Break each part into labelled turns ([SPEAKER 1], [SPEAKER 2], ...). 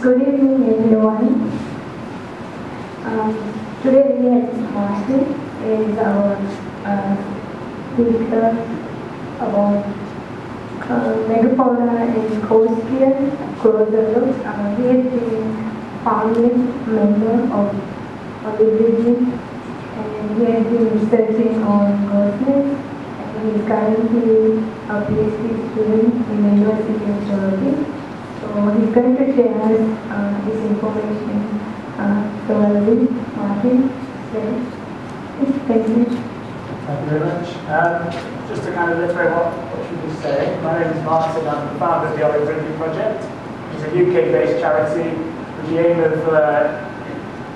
[SPEAKER 1] Good evening, everyone. Um, today we is our uh, speaker about uh, megafauna in ghost gear, Closer uh, He been a founding member of, of the region and he has been researching on ghosts and he is currently a PhD student in the University of Georgia. So he's going to share uh, this information. Uh, so I'll leave Martin. Thank you.
[SPEAKER 2] You very much. Um, just to kind of reiterate what, what she was saying, my name is Martin, I'm the founder of the Olive Ridley Project. It's a UK-based charity with the aim of uh,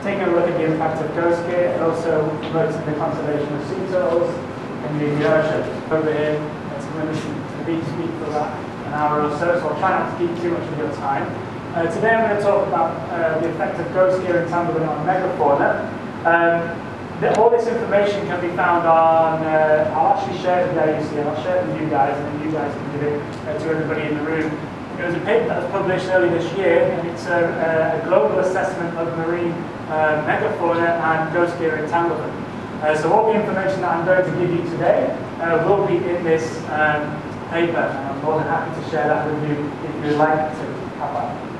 [SPEAKER 2] taking a look at the impact of ghost gear and also promoting the conservation of sea turtles in the ocean. Over here, let's listen to the speak for that hour or so, so I'll try not to keep too much of your time. Uh, today I'm going to talk about uh, the effect of ghost gear entanglement on megafauna. Um, the, all this information can be found on, uh, I'll actually share it with the IUCN, I'll share it with you guys, and then you guys can give it uh, to everybody in the room. It was a paper that was published early this year, and it's a, a global assessment of marine uh, megafauna and ghost gear entanglement. Uh, so all the information that I'm going to give you today uh, will be in this um, paper, and more than happy to share that with you if you'd like to have that.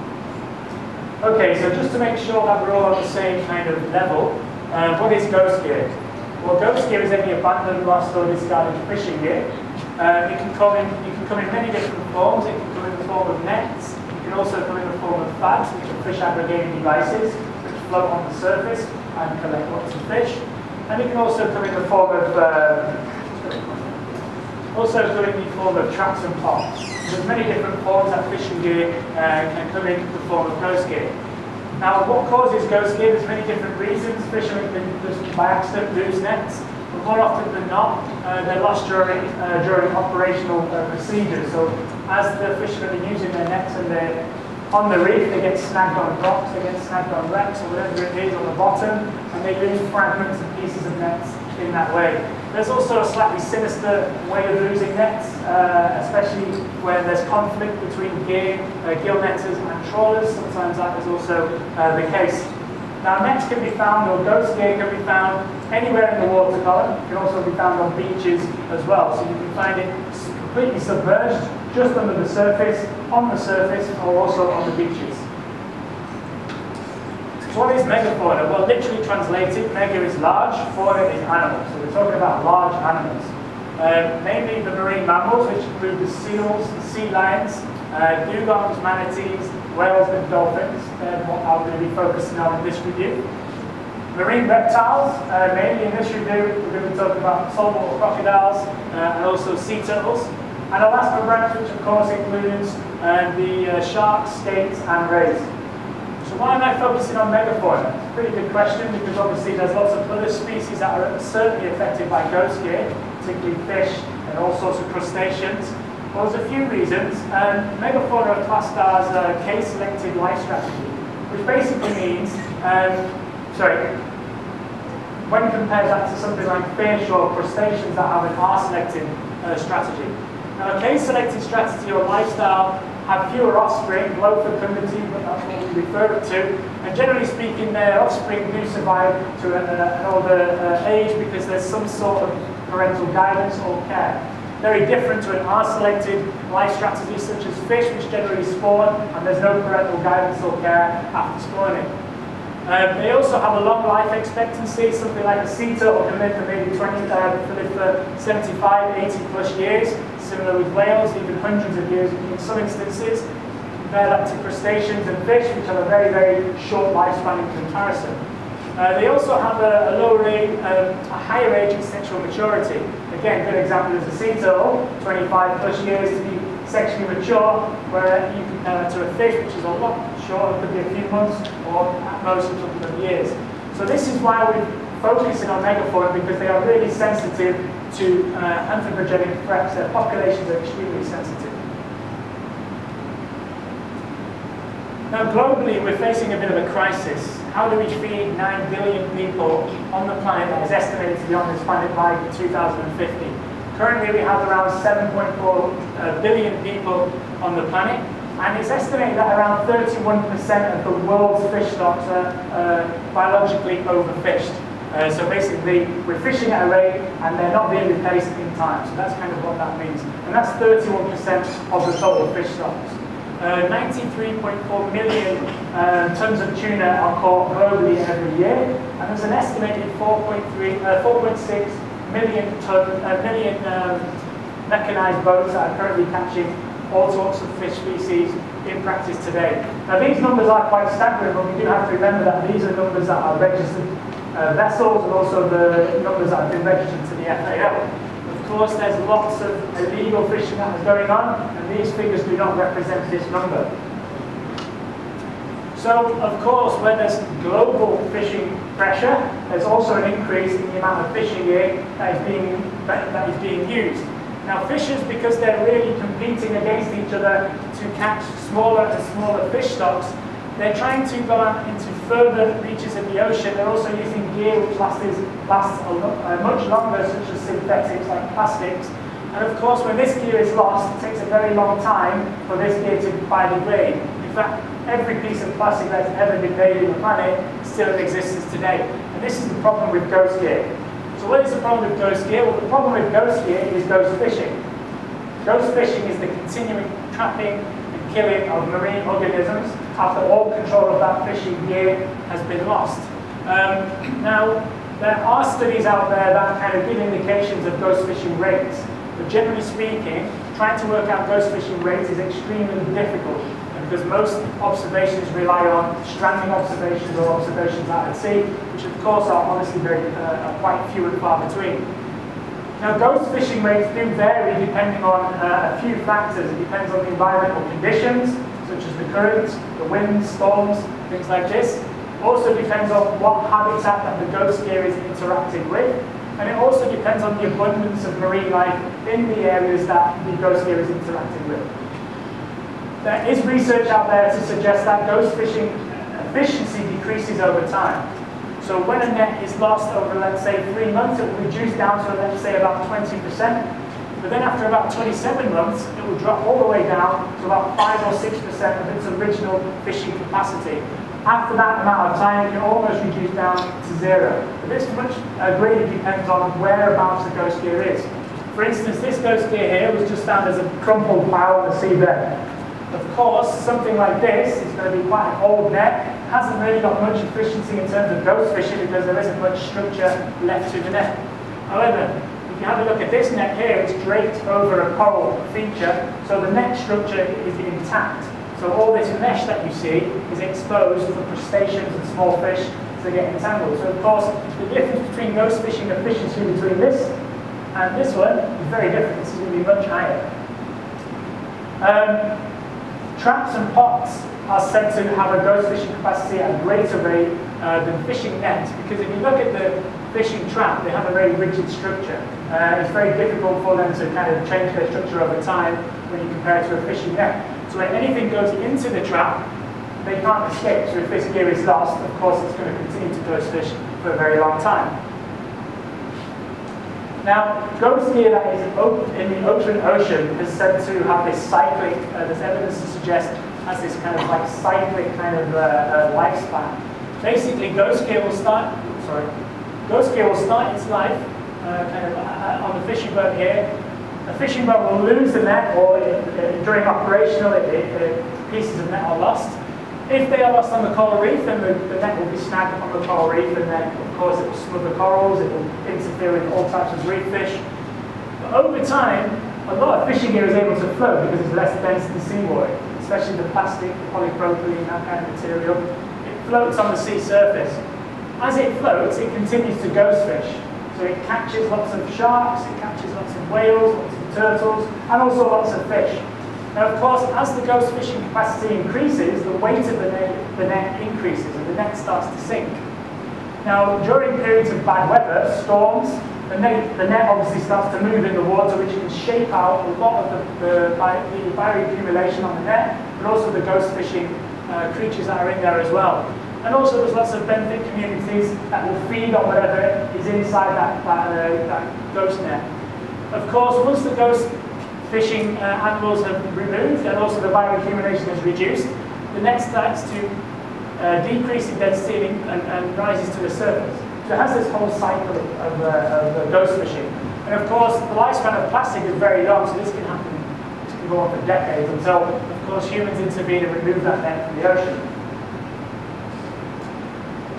[SPEAKER 2] Okay, so just to make sure that we're all on the same kind of level, uh, what is ghost gear? Well, ghost gear is any abandoned, lost, or discarded fishing gear. Uh, it can come in. It can come in many different forms. It can come in the form of nets. It can also come in the form of fads, which are fish aggregating devices, which float on the surface and collect lots of fish. And it can also come in the form of uh, also come in the form of traps and pots. There's many different forms that fishing gear uh, can come in the form of ghost gear. Now, what causes ghost gear? There's many different reasons. Fishermen can by accident lose nets, but more often than not, uh, they're lost during uh, during operational uh, procedures. So, as the fishermen are using their nets and they're on the reef, they get snagged on rocks, they get snagged on wrecks or whatever it is on the bottom, and they lose fragments and pieces of nets in that way. There's also a slightly sinister way of losing nets, uh, especially when there's conflict between gear, uh, gill netters and trawlers. Sometimes that is also uh, the case. Now nets can be found, or ghost gear can be found anywhere in the water column. It can also be found on beaches as well. So you can find it completely submerged, just under the surface, on the surface, or also on the beaches. What is megafauna? Well, literally translated, mega is large, fauna is animal. So we're talking about large animals. Uh, mainly the marine mammals, which include the seals, the sea lions, uh, dugongs, manatees, whales and dolphins. They're what I'm going to be focusing on in this review. Marine reptiles, uh, mainly in this review, we're going to be talking about saltwater crocodiles uh, and also sea turtles. And the last branch, which of course includes uh, the uh, sharks, skates and rays. Why am I focusing on megafauna? It's a pretty good question because obviously there's lots of other species that are certainly affected by ghost gear, particularly fish and all sorts of crustaceans. Well, there's a few reasons. Um, megafauna are classed as a K-selected life strategy, which basically means, um, sorry, when compared that to something like fish or crustaceans that have an R-selected uh, strategy. Now, a K-selected strategy or lifestyle have fewer offspring, low fecundity, but that's what we refer to. And generally speaking, their offspring do survive to an, an older uh, age because there's some sort of parental guidance or care. Very different to an R-selected life strategy such as fish, which generally spawn, and there's no parental guidance or care after spawning. Um, they also have a long life expectancy, something like a sea turtle can live for maybe 20, uh, live for 75, 80 plus years, similar with whales, even hundreds of years in some instances. To crustaceans and fish, which have a very, very short lifespan in comparison. Uh, they also have a, a lower age, um, a higher age of sexual maturity. Again, good example is a sea turtle, 25 plus years to be sexually mature, where you compare that to a fish, which is a lot shorter, could be a few months, or at most a couple of years. So this is why we're focusing on megafauna, because they are really sensitive to uh, anthropogenic threats. Their populations are extremely sensitive. Now globally, we're facing a bit of a crisis. How do we feed 9 billion people on the planet that is estimated to be on this planet by 2050? Currently, we have around 7.4 uh, people on the planet. And it's estimated that around 31% of the world's fish stocks are uh, biologically overfished. Uh, so basically, we're fishing at a rate and they're not being replaced in time. So that's kind of what that means. And that's 31% of the total fish stocks. Uh, 93.4 million uh, tons of tuna are caught globally every year, and there's an estimated 4.3, uh, 4.6 million ton, uh, million um, mechanized boats that are currently catching all sorts of fish species in practice today. Now these numbers are quite staggering, but we do have to remember that these are numbers that are registered uh, vessels and also the numbers that have been registered to the FAO. Of course, there's lots of illegal fishing that is going on, and these figures do not represent this number. So, of course, when there's global fishing pressure, there's also an increase in the amount of fishing gear that is being, that, that is being used. Now fishers, because they're really competing against each other to catch smaller and smaller fish stocks, they're trying to go out into further reaches of the ocean. They're also using gear which lasts, lasts uh, much longer, such as synthetics like plastics. And of course, when this gear is lost, it takes a very long time for this gear to biodegrade. In fact, every piece of plastic that's ever been made on the planet still in existence today. And this is the problem with ghost gear. So what is the problem with ghost gear? Well, the problem with ghost gear is ghost fishing. Ghost fishing is the continuing trapping and killing of marine organisms after all control of that fishing gear has been lost. Um, now, there are studies out there that kind of give indications of ghost fishing rates, but generally speaking, trying to work out ghost fishing rates is extremely difficult because most observations rely on stranding observations or observations out at sea, which of course are honestly very uh, quite few and far between. Now, ghost fishing rates do vary depending on uh, a few factors. It depends on the environmental conditions, such as the currents, the winds, storms, things like this. Also depends on what habitat that the ghost gear is interacting with. And it also depends on the abundance of marine life in the areas that the ghost gear is interacting with. There is research out there to suggest that ghost fishing efficiency decreases over time. So when a net is lost over, let's say, three months, it will reduce down to, let's say, about 20%. But then after about 27 months, it will drop all the way down to about 5 or 6% of its original fishing capacity. After that amount of time, it can almost reduce down to zero. But this much uh, greatly depends on whereabouts the ghost gear is. For instance, this ghost gear here was just found as a crumpled pile on the seabed. Of course, something like this is going to be quite an old net, It hasn't really got much efficiency in terms of ghost fishing because there isn't much structure left to the net. However, if you have a look at this net here, it's draped over a coral feature, so the net structure is intact. So all this mesh that you see is exposed for crustaceans and small fish to get entangled. So of course, the difference between ghost fishing efficiency between this and this one is very different. This is going to be much higher. Um, Traps and pots are said to have a ghost fishing capacity at a greater rate uh, than fishing nets because if you look at the fishing trap, they have a very rigid structure. Uh, it's very difficult for them to kind of change their structure over time when you compare it to a fishing net. So when anything goes into the trap, they can't escape. So if this gear is lost, of course it's going to continue to ghost fish for a very long time. Now, ghost gear that is in the open ocean is said to have this cyclic, uh, there's evidence to suggest has this kind of like cyclic kind of uh, uh, lifespan. Basically, ghost gear will start, sorry, ghost gear will start its life uh, uh, on the fishing boat here. A fishing boat will lose the net or during operational, it, it, pieces of net are lost. If they are lost on the coral reef, then the, the net will be snagged on the coral reef, and then, of course, it will smother corals, it will interfere with all types of reef fish. But over time, a lot of fishing gear is able to float because it's less dense than seawater, especially the plastic, the polypropylene, that kind of material. It floats on the sea surface. As it floats, it continues to ghost fish. It catches lots of sharks, it catches lots of whales, lots of turtles, and also lots of fish. Now, of course, as the ghost fishing capacity increases, the weight of the net, the net increases and the net starts to sink. Now, during periods of bad weather, storms, the net, the net obviously starts to move in the water, which can shape out a lot of the, the, the bioaccumulation on the net, but also the ghost fishing uh, creatures that are in there as well. And also there's lots of benthic communities that will feed on whatever is inside that, that, uh, that ghost net. Of course, once the ghost fishing uh, animals have removed and also the bioaccumulation has reduced, the net starts to uh, decrease in density and, and, and, rises to the surface. So it has this whole cycle of, uh, of ghost fishing. And of course, the lifespan of plastic is very long, so this can happen, this can go on for decades until, of course, humans intervene and remove that net from the ocean.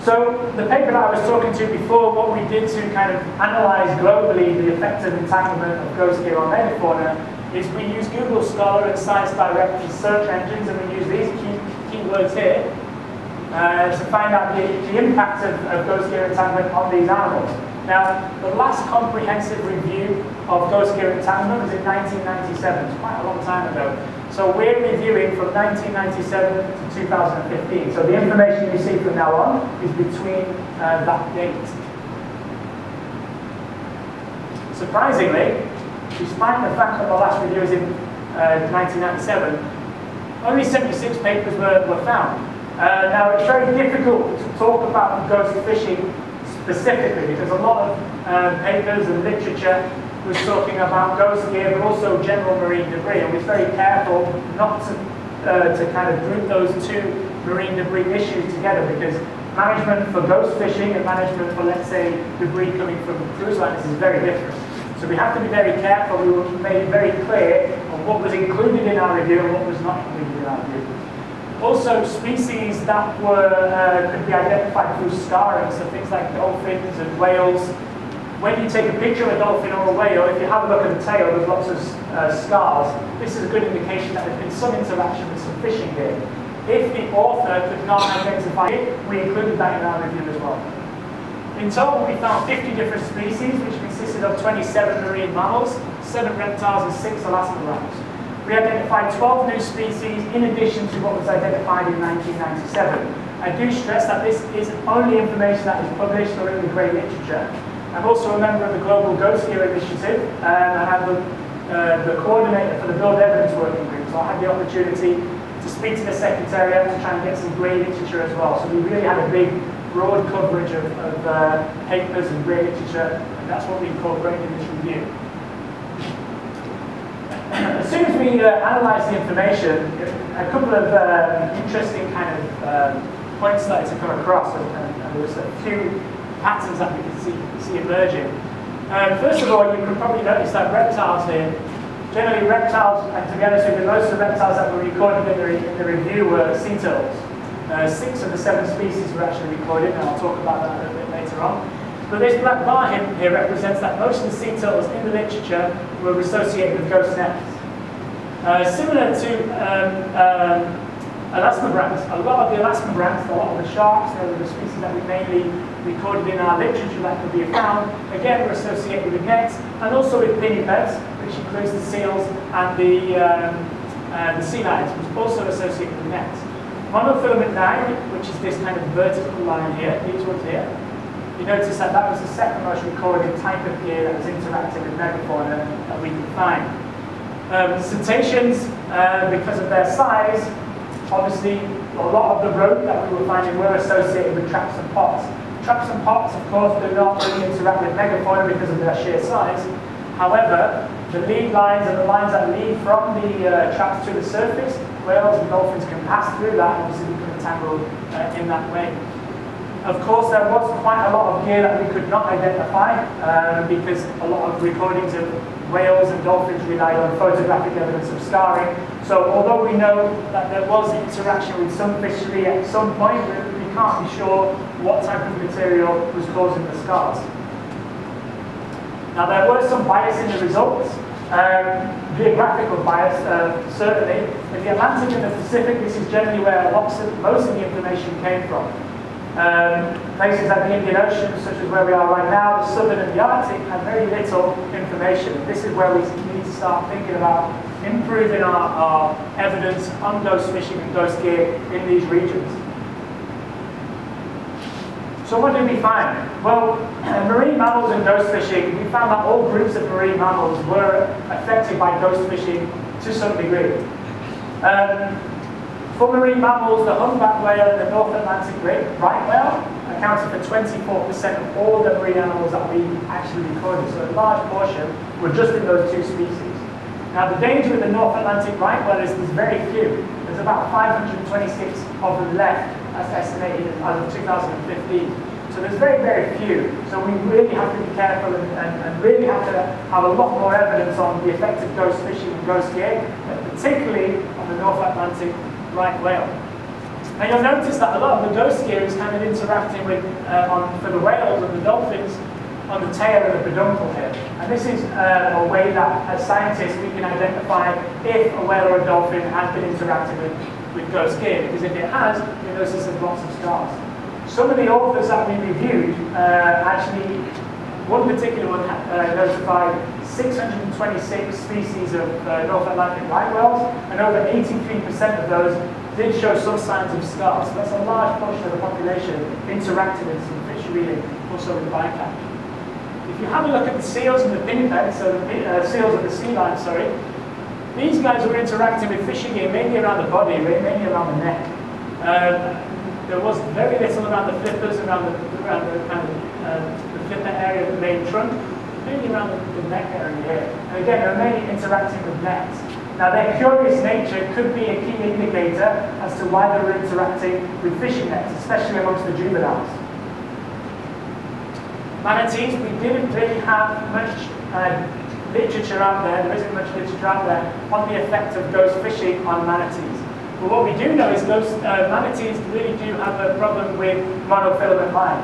[SPEAKER 2] So the paper that I was talking to before, what we did to kind of analyze globally the effect of entanglement of ghost gear on megafauna is we use Google Scholar and Science Direct as search engines and we use these key keywords here uh, to find out the, the impact of, of ghost gear entanglement on these animals. Now, the last comprehensive review of ghost gear entanglement was in 1997, it's quite a long time ago. So we're reviewing from 1997 to 2015. So the information you see from now on is between uh, that date. Surprisingly, despite the fact that the last review was in uh, 1997, only 76 papers were, were found. Uh, now it's very difficult to talk about ghost fishing specifically because a lot of uh, papers and literature was talking about ghost gear, but also general marine debris, and was very careful not to, uh, to kind of group those two marine debris issues together because management for ghost fishing and management for, let's say, debris coming from cruise lines is very different. So we have to be very careful. We made very clear on what was included in our review and what was not included in our review. Also, species that were uh, could be identified through scarring, so things like dolphins and whales, when you take a picture of a dolphin or a whale, or if you have a look at the tail, there's lots of uh, scars. This is a good indication that there's been some interaction with some fishing here. If the author could not identify it, we included that in our review as well. In total, we found 50 different species, which consisted of 27 marine mammals, 7 reptiles, and 6 elasmobranchs. We identified 12 new species in addition to what was identified in 1997. I do stress that this is only information that is published or in the grey literature. I'm also a member of the Global Ghost Gear Initiative, and I have the, uh, the coordinator for the Build Evidence Working Group. So I had the opportunity to speak to the Secretariat to try and get some grey literature as well. So we really had a big, broad coverage of, of uh, papers and grey literature, and that's what we incorporated in this review. as soon as we uh, analysed the information, a couple of uh, interesting kind of um, points started to come across, and, and, and there was a few patterns that we see emerging. Um, first of all, you can probably notice that reptiles here, generally reptiles, and to be honest with you, most of the reptiles that were recorded in the, in the review were sea turtles. Uh, six of the seven species were actually recorded, and I'll talk about that a little bit later on. But this black bar here, represents that most of the sea turtles in the literature were associated with ghost nets. Uh, similar to um, um, a lot of the Alaskan elasmobranchs, a lot of the sharks, they were the species that we mainly recorded in our literature that could be found, again we're associated with nets and also with pinnipeds, which includes the seals and the, um, uh, the sea lions, which also associated with nets. Monofilament line, which is this kind of vertical line here, these ones here, you notice that that was the second most recorded type of gear that was interacting with megafauna that we could find. Um, cetaceans, uh, because of their size, obviously a lot of the rope that we were finding were associated with traps and pots. Traps and pots, of course, do not really interact with megafauna because of their sheer size. However, the lead lines and the lines that lead from the uh, traps to the surface, whales and dolphins can pass through that and obviously become entangled uh, in that way. Of course, there was quite a lot of gear that we could not identify um, because a lot of recordings of whales and dolphins relied on photographic evidence of scarring. So although we know that there was interaction with some fishery at some point, we can't be sure what type of material was causing the scars. Now there were some bias in the results, um, geographical bias uh, certainly. In the Atlantic and the Pacific, this is generally where lots of, most of the information came from. Um, places like the Indian Ocean, such as where we are right now, the Southern and the Arctic, have very little information. This is where we need to start thinking about improving our, our evidence on ghost fishing and ghost gear in these regions. So what did we find? Well, marine mammals and ghost fishing, we found that all groups of marine mammals were affected by ghost fishing to some degree. Um, for marine mammals, the humpback whale and the North Atlantic right whale accounted for 24% of all the marine animals that we actually recorded. So a large portion were just in those two species. Now the danger with the North Atlantic right whale is there's very few. There's about 526 of them left, estimated as of 2015. So there's very, very few. So we really have to be careful and, and, and, really have to have a lot more evidence on the effect of ghost fishing and ghost gear, particularly on the North Atlantic right whale. And you'll notice that a lot of the ghost gear is kind of interacting with, uh, on, for the whales and the dolphins, on the tail and the peduncle here. And this is uh, a way that, as scientists, we can identify if a whale or a dolphin has been interacting with, with ghost gear, because if it has, you notice there's lots of scars. Some of the authors that we reviewed, uh, actually, one particular one uh, notified 626 species of uh, North Atlantic right whales, and over 83% of those did show some signs of scars. So that's a large portion of the population interacting with some fish reading, also with bycatch. If you have a look at the seals and the pinnipeds, so the uh, seals of the sea lion, sorry, these guys were interacting with fishing gear mainly around the body, mainly around the neck. Uh, there was very little around the flippers, around the, around the kind of uh, the flipper area of the main trunk, mainly around the, the neck area here. And again, they're mainly interacting with nets. Now their curious nature could be a key indicator as to why they were interacting with fishing nets, especially amongst the juveniles. Manatees, we didn't really have much uh, literature out there, there isn't much literature out there on the effect of ghost fishing on manatees. But what we do know is those uh, manatees really do have a problem with monofilament line.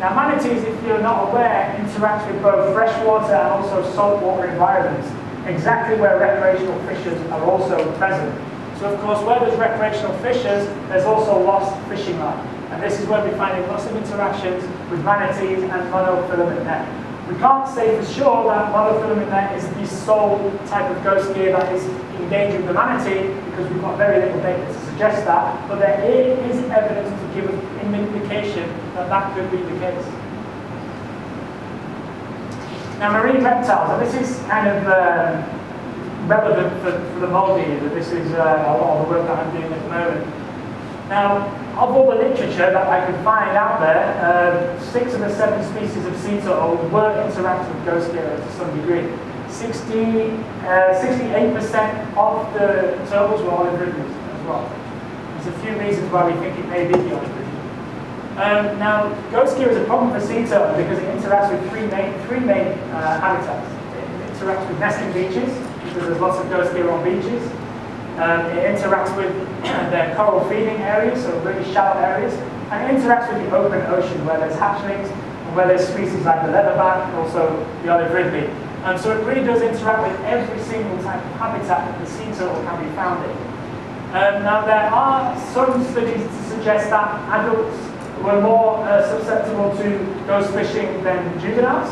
[SPEAKER 2] Now manatees, if you're not aware, interact with both freshwater and also saltwater environments, exactly where recreational fishers are also present. So of course, where there's recreational fishers, there's also lost fishing line. And this is where we're finding lots of interactions with manatees and monofilament net. We can't say for sure that monofilament net is the sole type of ghost gear that is endangering the manatee because we've got very little data to suggest that, but there is evidence to give us an indication that that could be the case. Now marine reptiles, and this is kind of um, relevant for, for the Maldives, that this is uh, a lot of the work that I'm doing at the moment. Now, of all the literature that I could find out there, uh, six of the seven species of sea turtle were interacting with ghost gear to some degree. 60, 68% uh, of the turtles were ridleys as well. There's a few reasons why we think it may be the ridley. Um, now, ghost gear is a problem for sea turtle because it interacts with three main, three main uh, habitats. It interacts with nesting beaches, because there's lots of ghost gear on beaches. Um, it interacts with their coral feeding areas, so really shallow areas, and it interacts with the open ocean where there's hatchlings, and where there's species like the leatherback, and also the olive ridley. And so it really does interact with every single type of habitat that the sea turtle can be found in. Um, now there are some studies to suggest that adults were more uh, susceptible to ghost fishing than juveniles.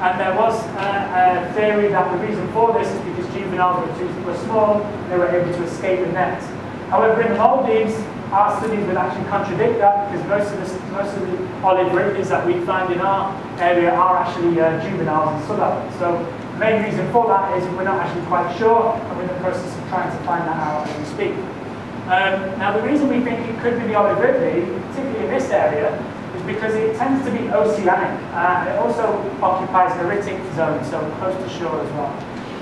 [SPEAKER 2] And there was uh, a theory that the reason for this is because juveniles were, too, were small, they were able to escape the net. However, in the Maldives, our studies would actually contradict that because most of the, most of the olive ridleys that we find in our area are actually uh, juveniles and subadults. So the main reason for that is we're not actually quite sure and we're in the process of trying to find that out as we speak. Um, now the reason we think it could be the olive ridley, particularly in this area, because it tends to be oceanic. Uh, it also occupies Neritic zone, so close to shore as well.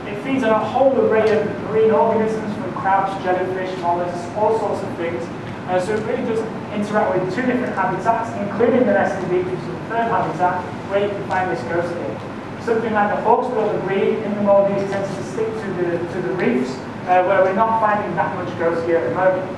[SPEAKER 2] It feeds on a whole array of marine organisms, from crabs, jellyfish, mollusks, all sorts of things. Uh, so it really does interact with two different habitats, including the nesting beach, which is the third habitat, where you can find this ghost gear. Something like the hawksbill grebe in the Maldives tends to stick to the, to the reefs, uh, where we're not finding that much ghost gear at the moment.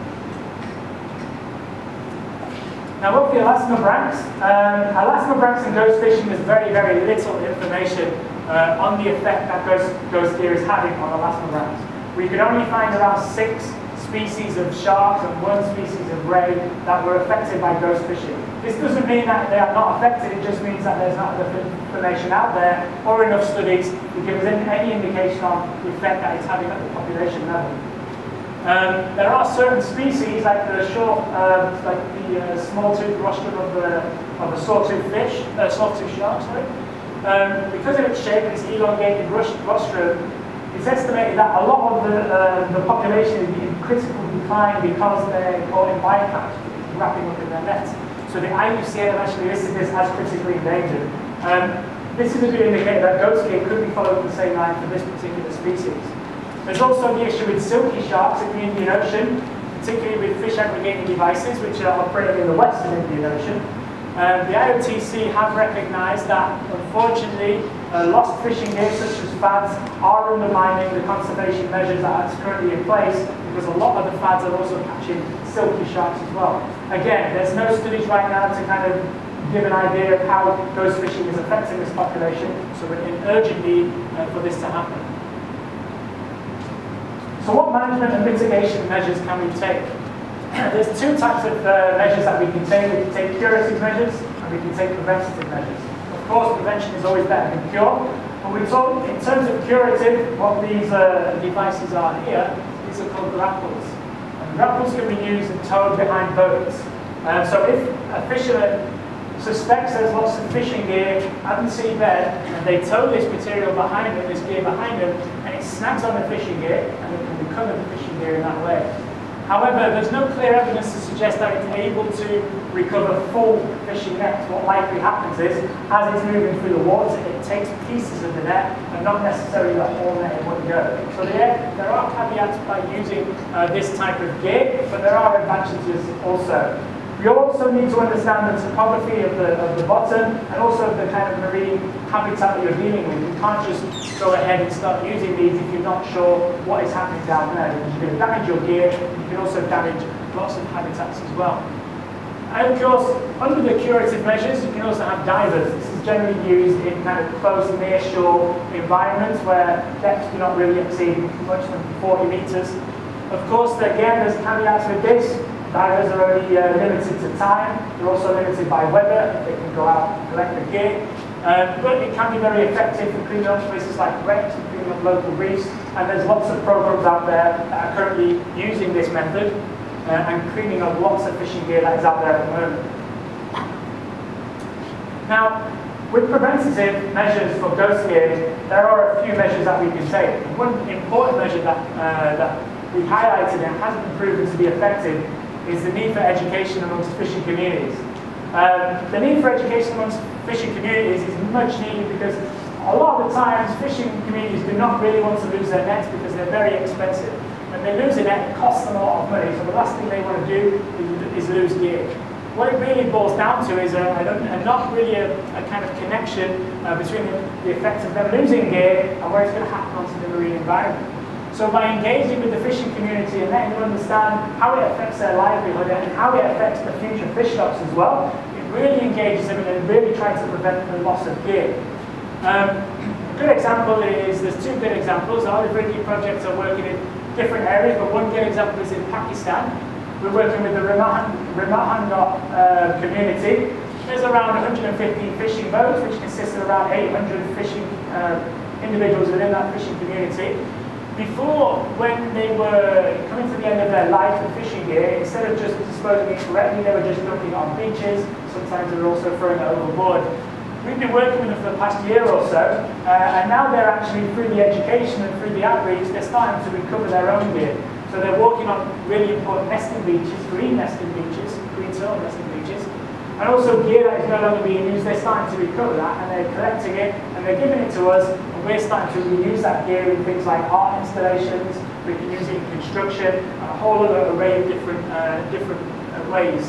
[SPEAKER 2] Now with the elasmobranchs, um, elasmobranchs and ghost fishing, there's very, very little information uh, on the effect that ghost, ghost gear is having on elasmobranchs. We could only find around six species of sharks and one species of ray that were affected by ghost fishing. This doesn't mean that they are not affected, it just means that there's not enough information out there or enough studies to give us any indication on the effect that it's having at the population level. Um, there are certain species, like the short, uh, like the uh, small-tooth rostrum of the of the sawtooth fish, uh, sawtooth shark, sorry. Um, because of its shape, and its elongated rostrum, it's estimated that a lot of the uh, the population is in critical decline because they're caught in bycatch, wrapping up in their nets. So the IUCN actually listed this as critically endangered. Um, this is a good indicator that goat skin could be following the same line for this particular species. There's also the issue with silky sharks in the Indian Ocean, particularly with fish aggregating devices which are operating in the western Indian Ocean. Um, the IOTC have recognised that, unfortunately, uh, lost fishing gear such as FADS are undermining the conservation measures that are currently in place because a lot of the FADS are also catching silky sharks as well. Again, there's no studies right now to kind of give an idea of how ghost fishing is affecting this population, so we're in urgent need uh, for this to happen. So what management and mitigation measures can we take? There's two types of uh, measures that we can take. We can take curative measures and we can take preventative measures. Of course, prevention is always better than cure. When we talk in terms of curative, what these uh, devices are here, these are called grapples. And grapples can be used and towed behind boats. Uh, so if a fisherman suspects there's lots of fishing gear at the seabed and they tow this material behind them, this gear behind them, and it snags on the fishing gear and it gear in that way. However, there's no clear evidence to suggest that it's able to recover full fishing nets. What likely happens is, as it's moving through the water, it takes pieces of the net and not necessarily the whole net in one go. So there, there are caveats by using uh, this type of gear, but there are advantages also. We also need to understand the topography of the, of the bottom and also the kind of marine habitat that you're dealing with. You can't just go ahead and start using these if you're not sure what is happening down there. Going to damage your gear, you can also damage lots of habitats as well. And of course, under the curative measures, you can also have divers. This is generally used in kind of close near-shore environments where depths do not really exceed much than 40 metres. Of course, again, there's caveats with this. Divers are only uh, limited to time. They're also limited by weather. They can go out and collect the gear. Um, but it can be very effective for cleaning up places like wrecks and cleaning up local reefs. And there's lots of programs out there that are currently using this method uh, and cleaning up lots of fishing gear that is out there at the moment. Now, with preventative measures for ghost gear, there are a few measures that we can take. One important measure that, uh, that we highlighted and hasn't been proven to be effective is the need for education amongst fishing communities. Um, the need for education amongst fishing communities is much needed because a lot of the times fishing communities do not really want to lose their nets because they're very expensive. When they lose a net, it costs them a lot of money, so the last thing they want to do is, is lose gear. What it really boils down to is a, a, a not really a, a, kind of connection uh, between the, the effects of them losing gear and where it's going to happen onto the marine environment. So by engaging with the fishing community and letting them understand how it affects their livelihood and how it affects the future fish stocks as well, it really engages them and really tries to prevent the loss of gear. Um, a good example is, there's two good examples. Our Ricky projects are working in different areas, but one good example is in Pakistan. We're working with the Ramahangot uh, community. There's around 150 fishing boats, which consists of around 800 fishing uh, individuals within that fishing community. Before, when they were coming to the end of their life of fishing gear, instead of just disposing it correctly, they were just dumping it on beaches. Sometimes they were also throwing it overboard. We've been working with them for the past year or so, uh, and now they're actually, through the education and through the outreach, they're starting to recover their own gear. So they're working on really important nesting beaches, green nesting beaches, green soil nesting and also gear that is no longer being used, they're starting to recover that, and they're collecting it, and they're giving it to us, and we're starting to reuse that gear in things like art installations, we can use it in construction, a whole other array of different, uh, different uh, ways.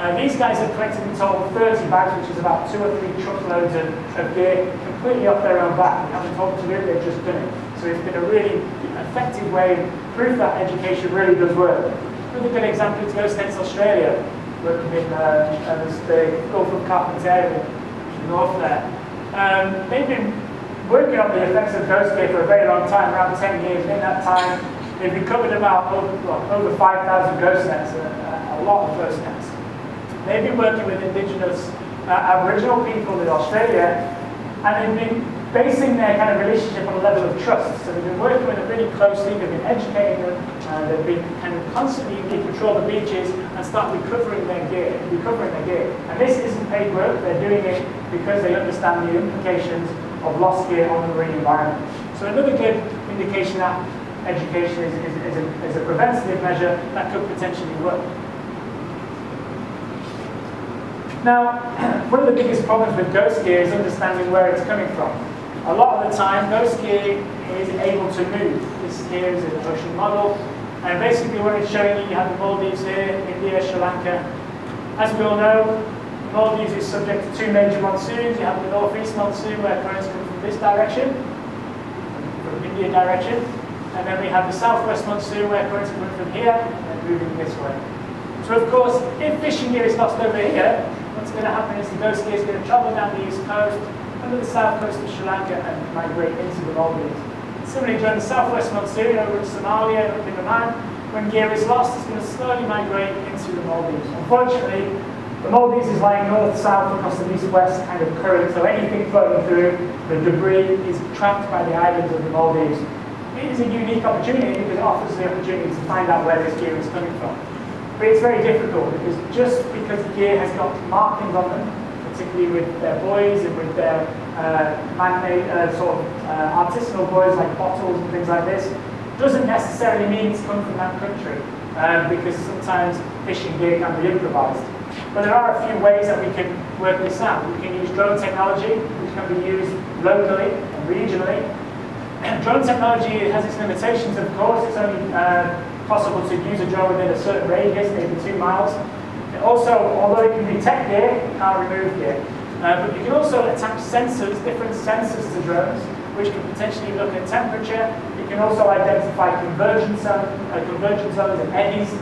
[SPEAKER 2] Uh, these guys have collected in total 30 bags, which is about two or three truckloads of, of gear, completely off their own back. We haven't told them to do it, they've just done it. So it's been a really effective way, of proof that education really does work. Another good example is Ghost Nets Australia, in uh, uh, the Gulf of Carpentaria, north there. Um, they've been working on the effects of ghost for a very long time, around 10 years. In that time, they've recovered about over, over 5,000 ghost nets, a, a lot of ghost nets. They've been working with indigenous uh, Aboriginal people in Australia, and they've been basing their kind of relationship on a level of trust. So they've been working with them really closely, they've been educating them, uh, they've been kind of constantly in control the beaches and start recovering their gear, recovering their gear. And this isn't paid work, they're doing it because they understand the implications of lost gear on the marine environment. So another good indication that education is, is, is, a, is a preventative measure that could potentially work. Now, one of the biggest problems with ghost gear is understanding where it's coming from. A lot of the time, ghost gear is able to move. This here is an ocean model. And basically what it's showing you, you have the Maldives here, India, Sri Lanka. As we all know, Maldives is subject to two major monsoons. You have the northeast monsoon where currents come from this direction, from India direction. And then we have the southwest monsoon where currents come from here and moving this way. So of course, if fishing gear is lost over here, what's going to happen is the ghost gear is going to travel down the east coast, under the south coast of Sri Lanka and migrate into the Maldives. Similarly, during the southwest monsoon over Somalia, up in Oman, when gear is lost, it's going to slowly migrate into the Maldives. Unfortunately, the Maldives is lying north-south across the east-west kind of current, so anything floating through, the debris is trapped by the islands of the Maldives. It is a unique opportunity because it offers the opportunity to find out where this gear is coming from. But it's very difficult because just because the gear has got markings on them, particularly with their buoys and with their uh, man-made uh, sort of uh, artisanal buoys like bottles and things like this, doesn't necessarily mean it's come from that country um, because sometimes fishing gear can be improvised. But there are a few ways that we can work this out. We can use drone technology, which can be used locally and regionally, drone technology has its limitations, of course. It's only uh, possible to use a drone within a certain radius, maybe two miles. It also, although it can detect gear, it can't remove gear. Uh, but you can also attach sensors, different sensors to drones, which can potentially look at temperature. You can also identify convergence, zone, uh, convergence zones and eddies,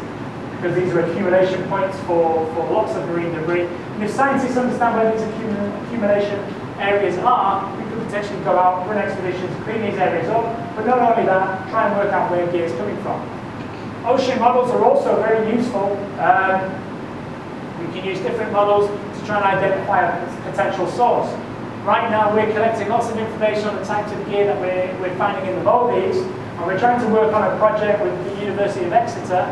[SPEAKER 2] because these are accumulation points for, for lots of marine debris. And if scientists understand where these accumulation areas are, we could potentially go out, run expeditions, clean these areas up, but not only that, try and work out where gear is coming from. Ocean models are also very useful. Um, we can use different models to try and identify a potential source. Right now we're collecting lots of information on the types of gear that we're, we're finding in the Maldives, and we're trying to work on a project with the University of Exeter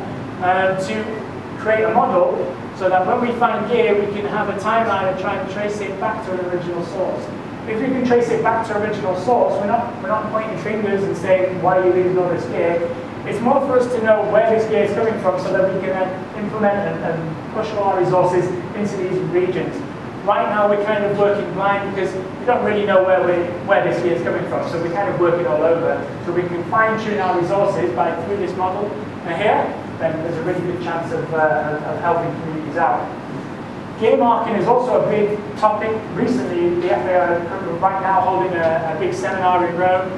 [SPEAKER 2] um, to create a model so that when we find gear, we can have a timeline and try and trace it back to an original source. If we can trace it back to an original source, we're not, we're not pointing fingers and saying, why are you losing all this gear? It's more for us to know where this gear is coming from so that we can uh, implement and, and push all our resources into these regions. Right now we're kind of working blind because we don't really know where, we, where this gear is coming from, so we're kind of working all over. So we can fine tune our resources by through this model. And here, then there's a really good chance of, uh, of helping communities out. Gear marking is also a big topic. Recently, the FAO are right now holding a, a big seminar in Rome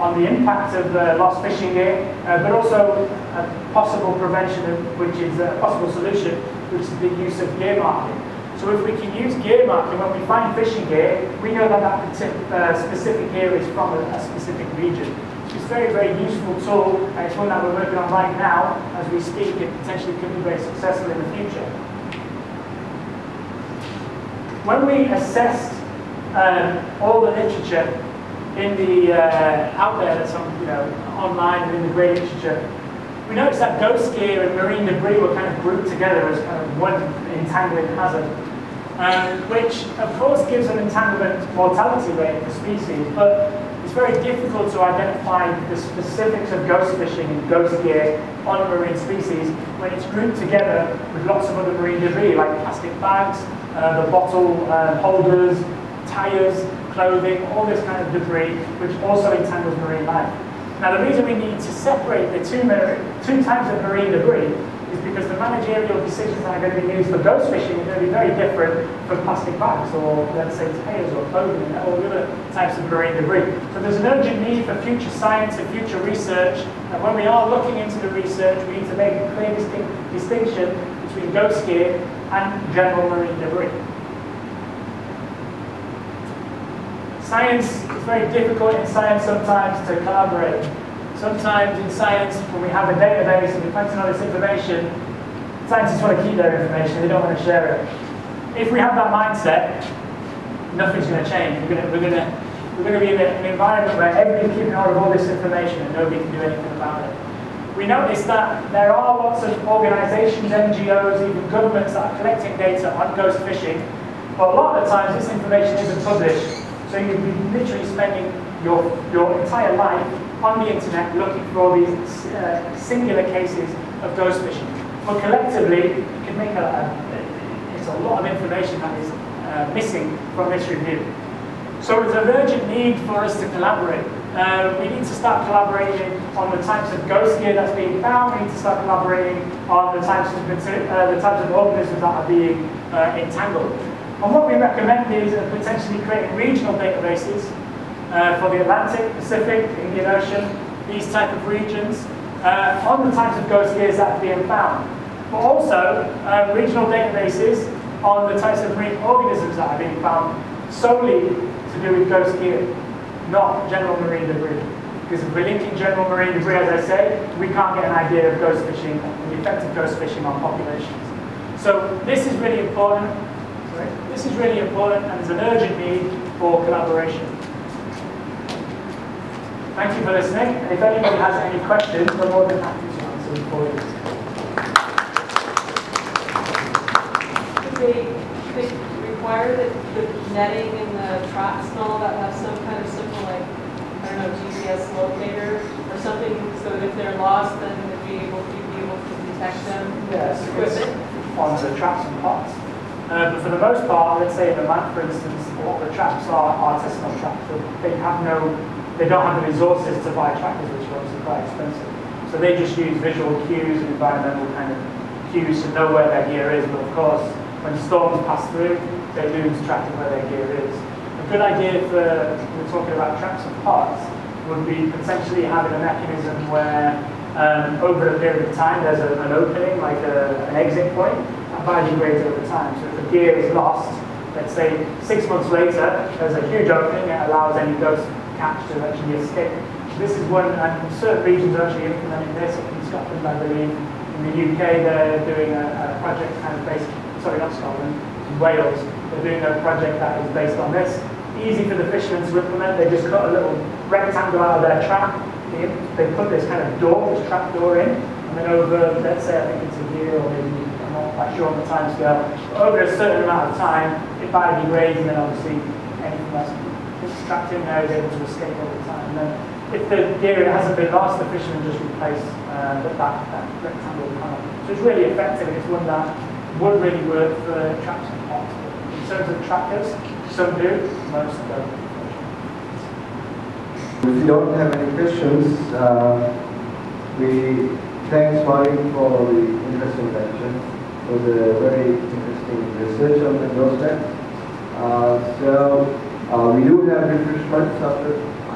[SPEAKER 2] on the impact of uh, lost fishing gear, uh, but also a possible prevention, of, which is a possible solution, which is the use of gear marking. So if we can use gear marking, when we find fishing gear, we know that that uh, specific gear is from a, a specific region. It's a very, very useful tool, it's one that we're working on right now as we speak, and potentially could be very successful in the future. When we assessed um, all the literature in the uh, out there that's on, you know, online and in the grey literature, we noticed that ghost gear and marine debris were kind of grouped together as kind of one entangling hazard, um, which of course gives an entanglement mortality rate for species, but it's very difficult to identify the specifics of ghost fishing and ghost gear on marine species when it's grouped together with lots of other marine debris like plastic bags, uh, the bottle uh, holders, tires, clothing, all this kind of debris which also entangles marine life. Now the reason we need to separate the two, two types of marine debris is because the managerial decisions that are going to be used for ghost fishing are going to be very different from plastic bags or let's say tires or clothing or other types of marine debris. So there's an urgent need for future science and future research and when we are looking into the research we need to make a clear distinction between ghost gear and general marine debris. Science is very difficult in science sometimes to collaborate sometimes in science, when we have a database and we're collecting all this information, scientists want to keep their information, they don't want to share it. If we have that mindset, nothing's going to change. We're going to, we're going to, we're going to be in an environment where everybody's keeping hold of all this information and nobody can do anything about it. We notice that there are lots of organizations, NGOs, even governments that are collecting data on ghost fishing, but a lot of the times this information isn't published. So you'd be literally spending your, your entire life on the internet looking for all these uh, singular cases of ghost fishing. But collectively, you can make a, a it's a lot of information that is uh, missing from this review. So there's an urgent need for us to collaborate. uh, we need to start collaborating on the types of ghost gear that's being found. We need to start collaborating on the types of uh, the types of organisms that are being uh, entangled. And what we recommend is uh, potentially creating regional databases uh, for the Atlantic, Pacific, Indian Ocean, these type of regions, uh, on the types of ghost gears that are being found. But also regional databases on the types of marine organisms that are being found solely to do with ghost gear not general marine debris. Because if we're linking general marine debris, as I say, we can't get an idea of ghost fishing and the effect of ghost fishing on populations. So this is really important. Sorry, this is really important and there's an urgent need for collaboration. Thank you for listening. And if anybody has any questions, we're more than happy to answer them for you.
[SPEAKER 3] They, they require that the netting and the traps and all that have some kind of simple, like, I don't know, GPS locator or something, so that if they're lost, then they'd be able, to be able to detect them
[SPEAKER 2] yes,
[SPEAKER 3] equipment?
[SPEAKER 2] Onto the traps and pots. Uh, but for the most part, let's say in the map, for instance, a lot of the traps are artisanal traps. They have no, they don't have the resources to buy trackers, which are obviously quite expensive. So they just use visual cues and environmental kind of cues to know where their gear is. But of course, when storms pass through, they lose track of where their gear is. A good idea for, we're talking about traps and pots, would be potentially having a mechanism where um, over a period of time there's a, an opening, like a, an exit point, and biodegrades over time. So gear is lost, let's say six months later, there's a huge opening, it allows any ghost catch to actually escape. This is one, and certain regions are actually implementing this, in Scotland I believe, in the UK they're doing a, a project kind of based, sorry not Scotland, in Wales, they're doing a project that is based on this. Easy for the fishermen to implement. They just cut a little rectangle out of their trap. They put this kind of door, this trap door in, and then over, let's say, I think it's a year or maybe, quite sure on the time scale, over a certain amount of time, it biodegrades, and then obviously anything that's trapped in there is able to escape all the time. And then if the gear hasn't been lost, the fishermen just replace uh, that, that rectangle panel. So it's really effective, and it's one that would really work for traps and pots In terms of trackers, some do, most don't.
[SPEAKER 4] If you don't have any questions, uh, we thanks Mari for the interesting lecture. Was a very interesting research on the doorstep. Uh, so uh, we do have refreshments after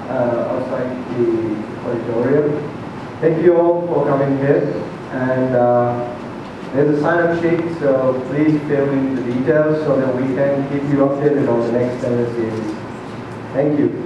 [SPEAKER 4] uh, outside the auditorium. Thank you all for coming here and uh, there's a sign-up sheet, so please fill in the details so that we can keep you updated on the next series. Thank you.